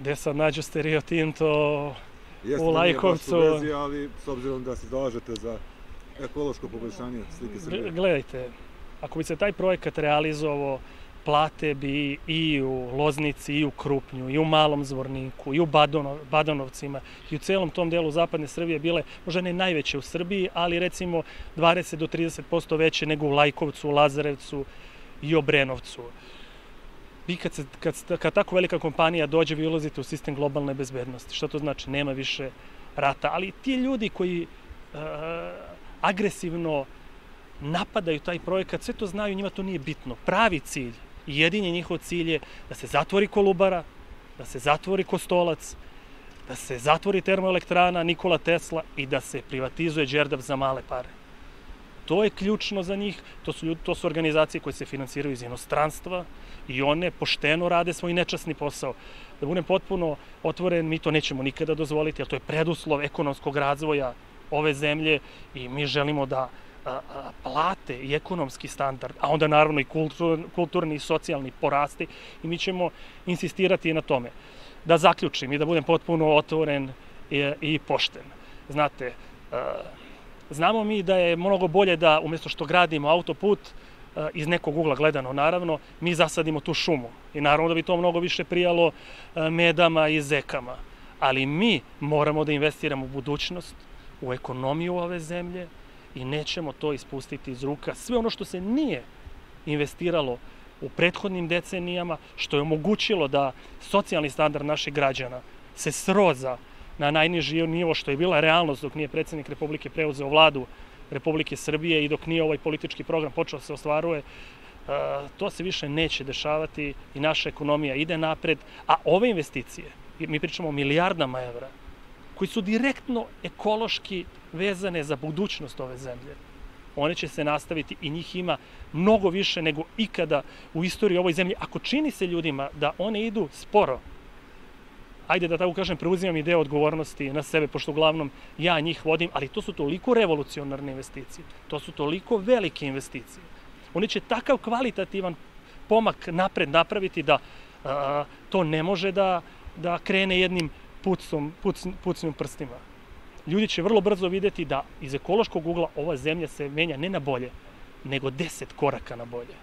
gde sad nađu Stereo Tinto Jeste u Lajkovcu. u vezi, ali s obzirom da se zalažete za ekološko poboljšanje slike Srbije. Gledajte, ako bi se taj projekat realizovao, plate bi i u Loznici, i u Krupnju, i u Malom Zvorniku, i u Badano, Badanovcima, i u celom tom delu zapadne Srbije bile možda ne najveće u Srbiji, ali recimo 20 do 30% veće nego u Lajkovcu, u Lazarevcu i Obrenovcu. Vi kad, se, kad, kad tako velika kompanija dođe, vi ulazite u sistem globalne bezbednosti. Šta to znači? Nema više rata. Ali ti ljudi koji uh, agresivno napadaju taj projekat, sve to znaju, njima to nije bitno. Pravi cilj i jedini njihov cilj je da se zatvori Kolubara, da se zatvori Kostolac, da se zatvori termoelektrana Nikola Tesla i da se privatizuje Đerdap za male pare. To je ključno za njih, to su, ljudi, to su organizacije koje se finansiraju iz inostranstva i one pošteno rade svoj nečasni posao. Da budem potpuno otvoren, mi to nećemo nikada dozvoliti, jer to je preduslov ekonomskog razvoja ove zemlje i mi želimo da a, a, plate i ekonomski standard, a onda naravno i kultur, kulturni i socijalni porasti i mi ćemo insistirati na tome. Da zaključim i da budem potpuno otvoren i, i pošten. Znate, a, znamo mi da je mnogo bolje da umesto što gradimo autoput, a, iz nekog ugla gledano naravno, mi zasadimo tu šumu. I naravno da bi to mnogo više prijalo a, medama i zekama. Ali mi moramo da investiramo u budućnost, u ekonomiju ove zemlje, i nećemo to ispustiti iz ruka. Sve ono što se nije investiralo u prethodnim decenijama, što je omogućilo da socijalni standard naših građana se sroza na najniži nivo, što je bila realnost dok nije predsednik Republike preuzeo vladu Republike Srbije i dok nije ovaj politički program počeo da se ostvaruje, to se više neće dešavati i naša ekonomija ide napred, a ove investicije, mi pričamo o milijardama evra, koji su direktno ekološki vezane za budućnost ove zemlje. One će se nastaviti i njih ima mnogo više nego ikada u istoriji ovoj zemlji. Ako čini se ljudima da one idu sporo, ajde da tako kažem, preuzimam i deo odgovornosti na sebe, pošto uglavnom ja njih vodim, ali to su toliko revolucionarne investicije, to su toliko velike investicije. Oni će takav kvalitativan pomak napred napraviti da a, to ne može da, da krene jednim pucom, puc, pucnim prstima. Ljudi će vrlo brzo videti da iz ekološkog ugla ova zemlja se menja ne na bolje, nego deset koraka na bolje.